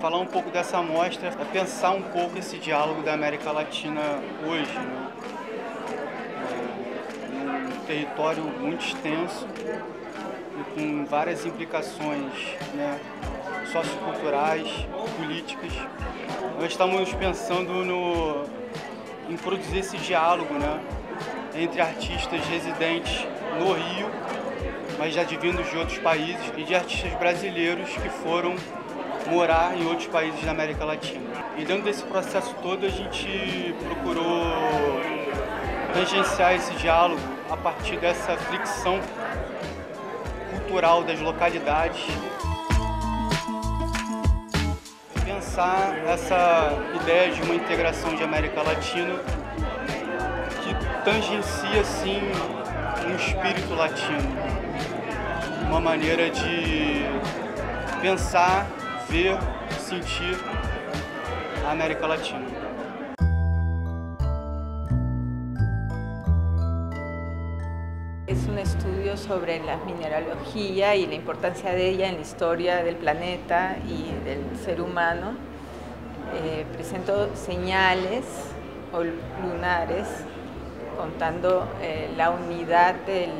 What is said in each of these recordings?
Falar um pouco dessa amostra é pensar um pouco esse diálogo da América Latina hoje. Né? É território muito extenso e com várias implicações né, socioculturais, políticas. Nós estamos pensando no, em produzir esse diálogo né, entre artistas residentes no Rio, mas já de de outros países, e de artistas brasileiros que foram morar em outros países da América Latina. E dentro desse processo todo a gente procurou tangenciar esse diálogo a partir dessa fricção cultural das localidades. Essa ideia de uma integração de América Latina que tangencia sim um espírito latino, uma maneira de pensar ver, sentir a América Latina. Es un estudio sobre la mineralogía y la importancia de ella en la historia del planeta y del ser humano. Eh, presento señales o lunares contando eh, la unidad del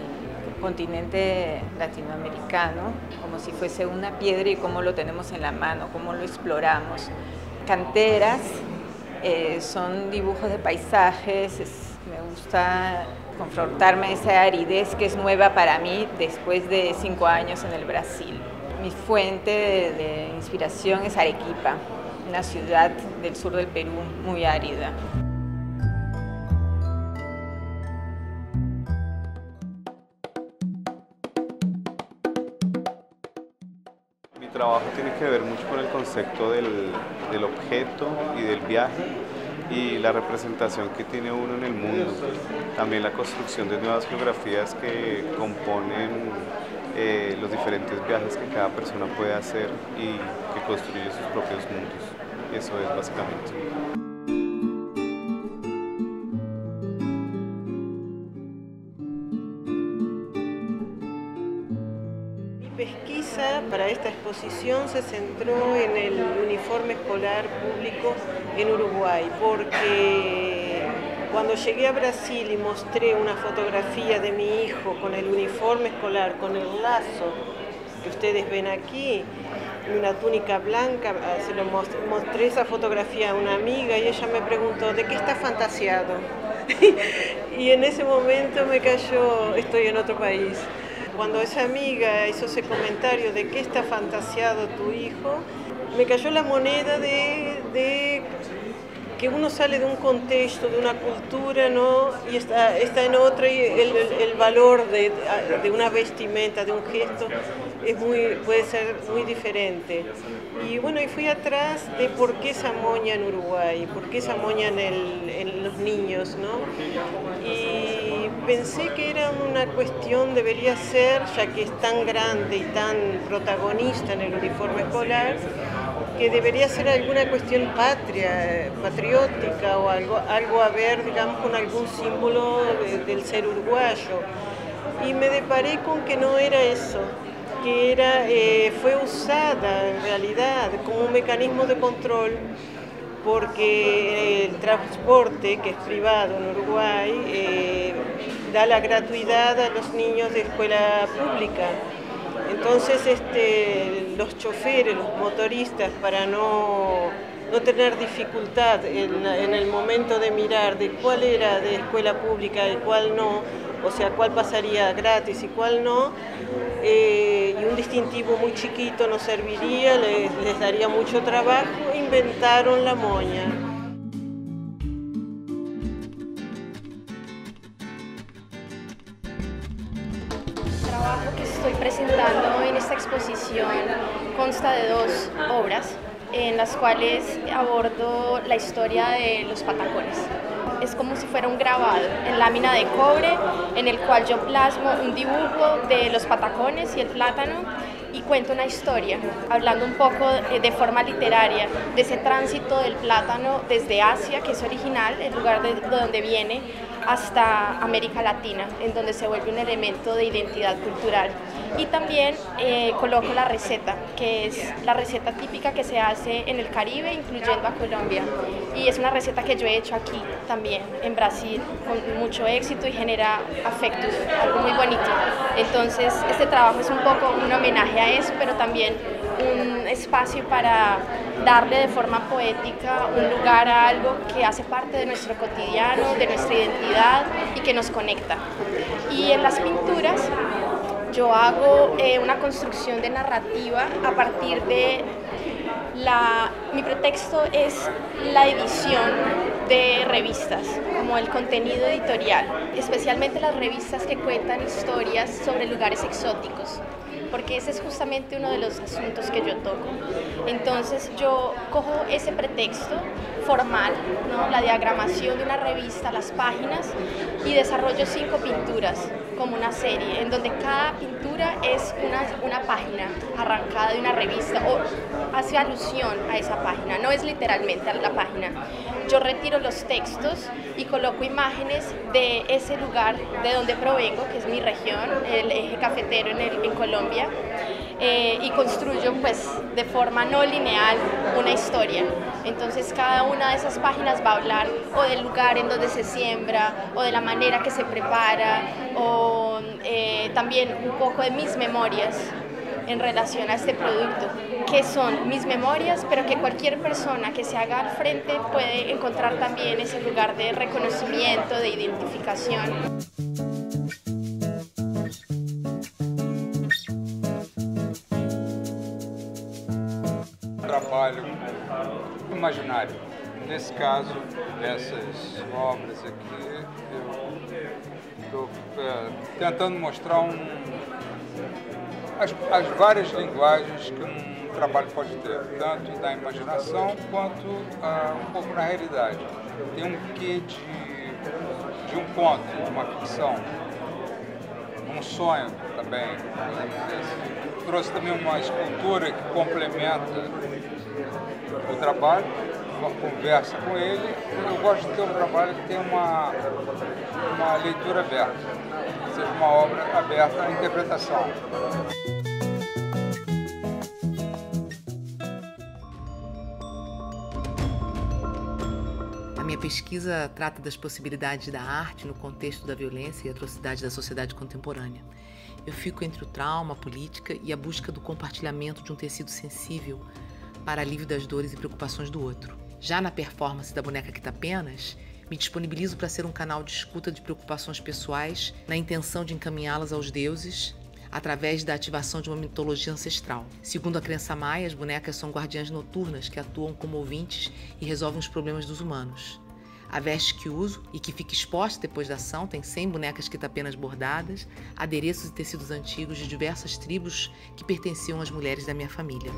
continente latinoamericano, como si fuese una piedra y cómo lo tenemos en la mano, cómo lo exploramos. Canteras eh, son dibujos de paisajes, me gusta confrontarme esa aridez que es nueva para mí después de cinco años en el Brasil. Mi fuente de, inspiración es Arequipa, una ciudad del sur del Perú muy árida. Mi trabajo tiene que ver mucho con el concepto del, objeto y del viaje y la representación que tiene uno en el mundo. También la construcción de nuevas geografías que componen eh, los diferentes viajes que cada persona puede hacer y que construye sus propios mundos. Eso es básicamente. pesquisa para esta exposición se centró en el uniforme escolar público en Uruguay, porque cuando llegué a Brasil y mostré una fotografía de mi hijo con el uniforme escolar, con el lazo que ustedes ven aquí, una túnica blanca, se lo mostré, mostré esa fotografía a una amiga y ella me preguntó, ¿de qué está fantasiado? y en ese momento me cayó, estoy en otro país. Cuando esa amiga hizo ese comentario de qué está fantasiado tu hijo, me cayó la moneda de, de que uno sale de un contexto, de una cultura, ¿no? Y está, está en otra y el, el valor de, de, una vestimenta, de un gesto, es muy, puede ser muy diferente. Y bueno, y fui atrás de por qué esa moña en Uruguay, por qué esa moña en, el, en los niños, ¿no? Y pensé que era una cuestión, debería ser, ya que es tan grande y tan protagonista en el uniforme escolar, que debería ser alguna cuestión patria, patriótica o algo, algo a ver, digamos, con algún símbolo de, del ser uruguayo. Y me deparé con que no era eso, que era, eh, fue usada en realidad como un mecanismo de control porque el transporte, que es privado en Uruguay, eh, da la gratuidad a los niños de escuela pública. Entonces este, los choferes, los motoristas, para no, no tener dificultad en, el momento de mirar de cuál era de escuela pública y cuál no, o sea, cuál pasaría gratis y cuál no, eh, y un distintivo muy chiquito no serviría, les, les daría mucho trabajo, inventaron la moña. trabajo que estoy presentando en esta exposición consta de dos obras en las cuales abordo la historia de los patacones. Es como si fuera un grabado en lámina de cobre en el cual yo plasmo un dibujo de los patacones y el plátano y cuenta una historia, hablando un poco de forma literaria de ese tránsito del plátano desde Asia, que es original, el lugar de donde viene, hasta América Latina, en donde se vuelve un elemento de identidad cultural. Y también eh, coloco la receta, que es la receta típica que se hace en el Caribe, incluyendo a Colombia. Y es una receta que yo he hecho aquí también, en Brasil, con mucho éxito y genera afectos, algo muy bonito. Entonces, este trabajo es un poco un homenaje a eso, pero también un espacio para darle de forma poética un lugar a algo que hace parte de nuestro cotidiano, de nuestra identidad y que nos conecta. Y en las pinturas yo hago eh, una construcción de narrativa a partir de la, mi pretexto es la edición de revistas, como el contenido editorial, especialmente las revistas que cuentan historias sobre lugares exóticos porque ese es justamente uno de los asuntos que yo toco. Entonces yo cojo ese pretexto formal, ¿no? la diagramación de una revista, las páginas, y desarrollo cinco pinturas como una serie, en donde cada pintura es una, una página arrancada de una revista o hace alusión a esa página, no es literalmente a la página. Yo retiro los textos y coloco imágenes de ese lugar de donde provengo, que es mi región, el eje cafetero en, Colombia, eh, y construyo pues de forma no lineal una historia. Entonces cada una de esas páginas va a hablar o del lugar en donde se siembra o de la manera que se prepara o eh, también un poco de mis memorias en relación a este producto, que son mis memorias, pero que cualquier persona que se haga al frente puede encontrar también ese lugar de reconocimiento, de identificación. trabalho imaginário. Nesse caso, dessas obras aqui, eu estou é, tentando mostrar um, as, as, várias linguagens que um trabalho pode ter, tanto da imaginação quanto uh, um pouco na realidade. Tem um quê de, de um conto, de uma ficção, um sonho também, assim. Trouxe também uma escultura que complementa o trabalho, uma conversa com ele. Eu gosto de ter um trabalho que tem uma, uma leitura aberta, seja uma obra aberta à interpretação. Minha pesquisa trata das possibilidades da arte no contexto da violência e atrocidade da sociedade contemporânea. Eu fico entre o trauma, a política e a busca do compartilhamento de um tecido sensível para alívio das dores e preocupações do outro. Já na performance da boneca Quitapenas, me disponibilizo para ser um canal de escuta de preocupações pessoais na intenção de encaminhá-las aos deuses através da ativação de uma mitologia ancestral. Segundo a crença maia, as bonecas são guardiãs noturnas que atuam como ouvintes e resolvem os problemas dos humanos. A veste que uso e que fica exposta depois da ação tem 100 bonecas quitapenas bordadas, adereços e tecidos antigos de diversas tribos que pertenciam às mulheres da minha família.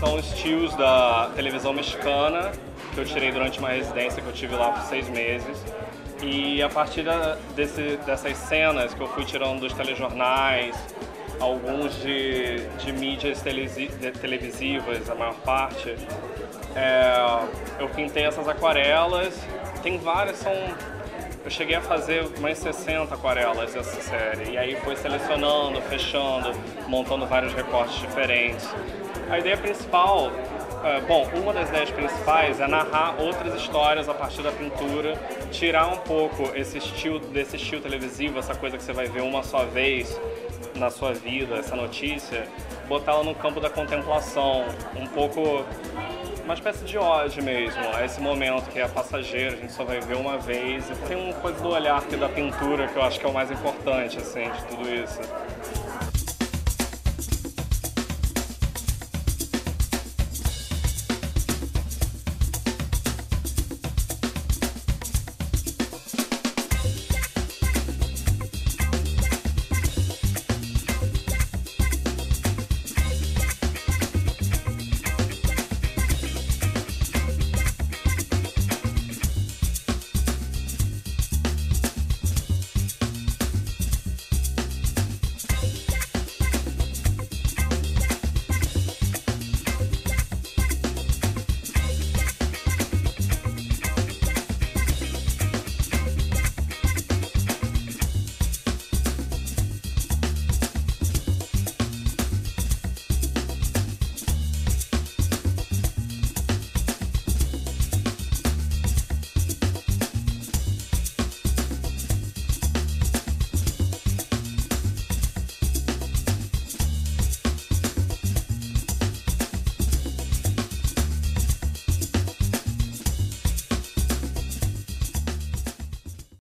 São os tios da televisão mexicana, que eu tirei durante uma residência que eu tive lá por seis meses. E a partir da, desse, dessas cenas que eu fui tirando dos telejornais, alguns de, de mídias televisivas, a maior parte, é, eu pintei essas aquarelas. Tem várias, são eu cheguei a fazer mais 60 aquarelas dessa série. E aí foi selecionando, fechando, montando vários recortes diferentes. A ideia principal, é, bom, uma das ideias principais é narrar outras histórias a partir da pintura, tirar um pouco esse estilo, desse estilo televisivo, essa coisa que você vai ver uma só vez na sua vida, essa notícia, botá-la no campo da contemplação, um pouco uma espécie de ódio mesmo a esse momento que é passageiro, a gente só vai ver uma vez. Tem uma coisa do olhar aqui da pintura que eu acho que é o mais importante, assim, de tudo isso.